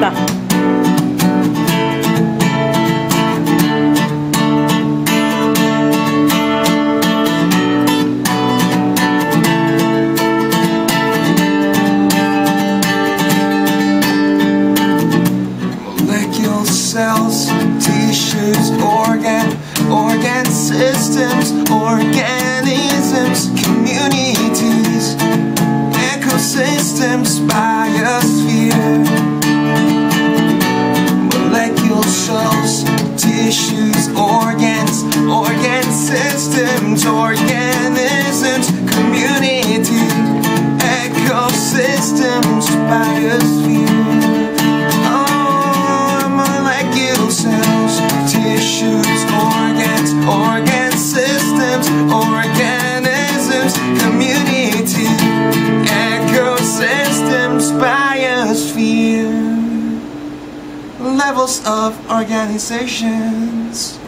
Kanta. cells, tissues, organ, organ systems, organisms, communities, ecosystems, biosphere. Systems, organisms, communities, ecosystems, biosphere. Oh, molecular cells, tissues, organs, organ systems, organisms, community, ecosystems, biosphere. Levels of organizations.